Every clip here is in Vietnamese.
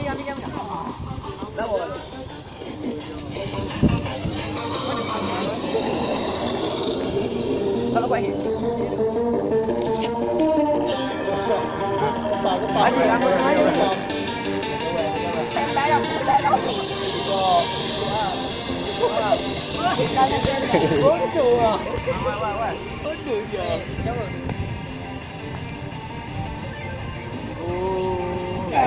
Ambil, ambil, ambil. Lama. Kalau buat hit. Tao có Anh gì làm tao. được mấy đứa? Tay tay đâu, tay đâu. Bốn chùa. Quay, quay, quay. Bốn chùa giờ. Cháu ơi. Cái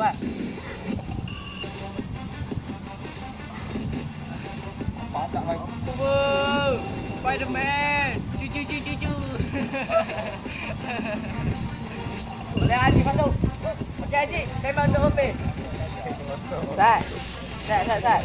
Wah. Apa tak mai? Wow, Spiderman. Cu cu cu cu cu. đi Haji đâu, Okey chị, cái bàn đồ về Sai Sai sai sai